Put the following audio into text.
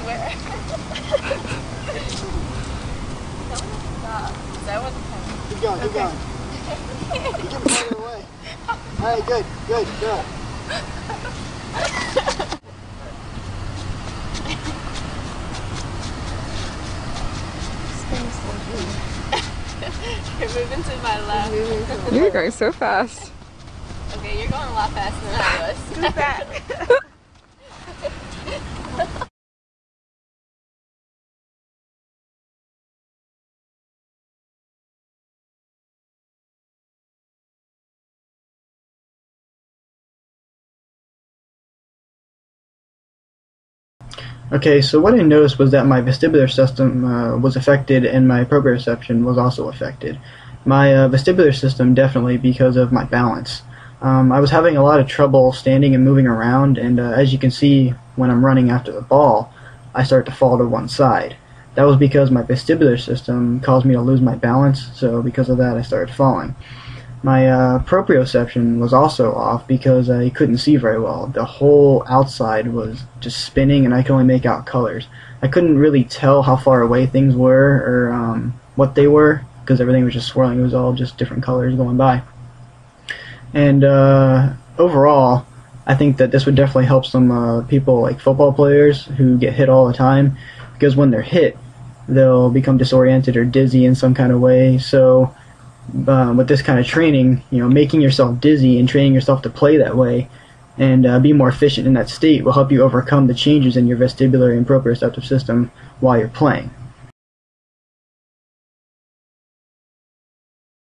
swear. that that wasn't coming. Keep going, keep okay. going. you can put it away. Alright, good, good, good. you're moving to my left. You're going so fast. Okay, you're going a lot faster than I was. Go back. Okay, so what I noticed was that my vestibular system uh, was affected and my proprioception was also affected. My uh, vestibular system definitely because of my balance. Um, I was having a lot of trouble standing and moving around, and uh, as you can see when I'm running after the ball, I start to fall to one side. That was because my vestibular system caused me to lose my balance, so because of that I started falling. My uh, proprioception was also off because I couldn't see very well. The whole outside was just spinning, and I could only make out colors. I couldn't really tell how far away things were or um, what they were because everything was just swirling. It was all just different colors going by. And uh, overall, I think that this would definitely help some uh, people like football players who get hit all the time because when they're hit, they'll become disoriented or dizzy in some kind of way. So um, with this kind of training, you know, making yourself dizzy and training yourself to play that way and uh, be more efficient in that state will help you overcome the changes in your vestibular and proprioceptive system while you're playing.